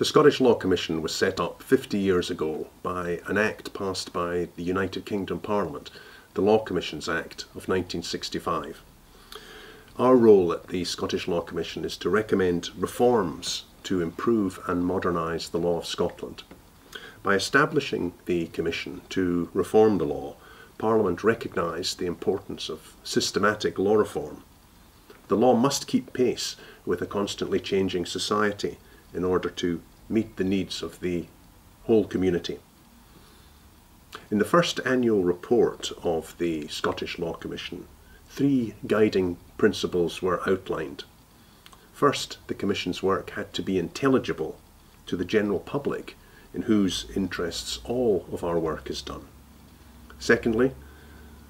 The Scottish Law Commission was set up 50 years ago by an act passed by the United Kingdom Parliament, the Law Commissions Act of 1965. Our role at the Scottish Law Commission is to recommend reforms to improve and modernise the law of Scotland. By establishing the Commission to reform the law, Parliament recognised the importance of systematic law reform. The law must keep pace with a constantly changing society in order to meet the needs of the whole community. In the first annual report of the Scottish Law Commission, three guiding principles were outlined. First, the Commission's work had to be intelligible to the general public in whose interests all of our work is done. Secondly,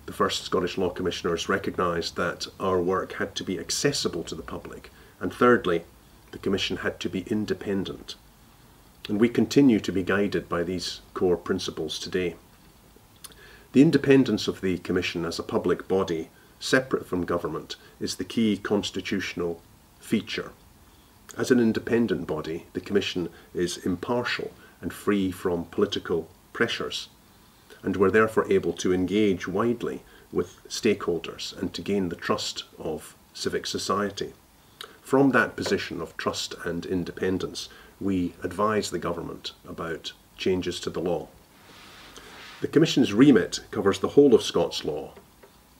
the first Scottish Law Commissioners recognised that our work had to be accessible to the public. And thirdly, the Commission had to be independent and we continue to be guided by these core principles today. The independence of the Commission as a public body, separate from government, is the key constitutional feature. As an independent body, the Commission is impartial and free from political pressures, and we're therefore able to engage widely with stakeholders and to gain the trust of civic society. From that position of trust and independence, we advise the government about changes to the law. The Commission's remit covers the whole of Scots law,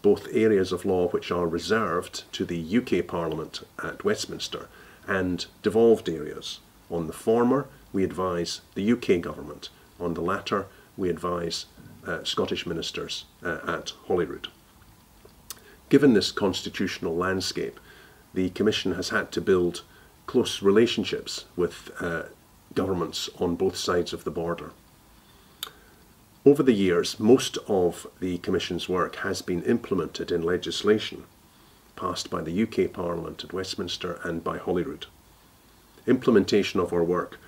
both areas of law which are reserved to the UK Parliament at Westminster and devolved areas. On the former, we advise the UK government. On the latter, we advise uh, Scottish ministers uh, at Holyrood. Given this constitutional landscape, the Commission has had to build close relationships with uh, governments on both sides of the border. Over the years, most of the Commission's work has been implemented in legislation passed by the UK Parliament at Westminster and by Holyrood. Implementation of our work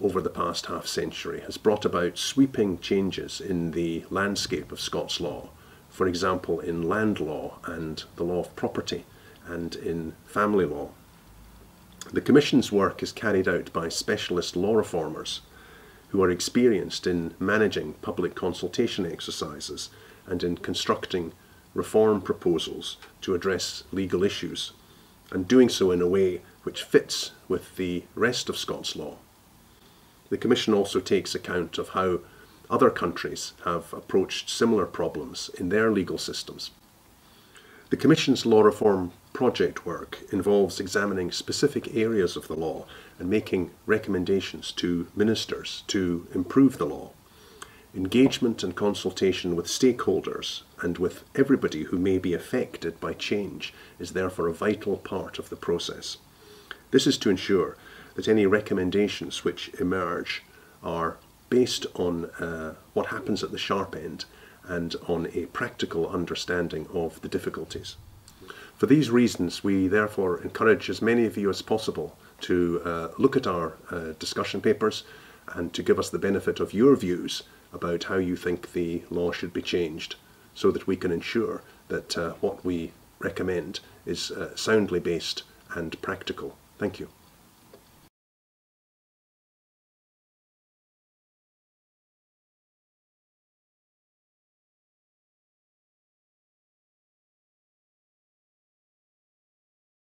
over the past half century has brought about sweeping changes in the landscape of Scots law, for example in land law and the law of property and in family law. The Commission's work is carried out by specialist law reformers who are experienced in managing public consultation exercises and in constructing reform proposals to address legal issues, and doing so in a way which fits with the rest of Scots law. The Commission also takes account of how other countries have approached similar problems in their legal systems. The Commission's law reform project work involves examining specific areas of the law and making recommendations to ministers to improve the law. Engagement and consultation with stakeholders and with everybody who may be affected by change is therefore a vital part of the process. This is to ensure that any recommendations which emerge are based on uh, what happens at the sharp end and on a practical understanding of the difficulties. For these reasons, we therefore encourage as many of you as possible to uh, look at our uh, discussion papers and to give us the benefit of your views about how you think the law should be changed so that we can ensure that uh, what we recommend is uh, soundly based and practical. Thank you.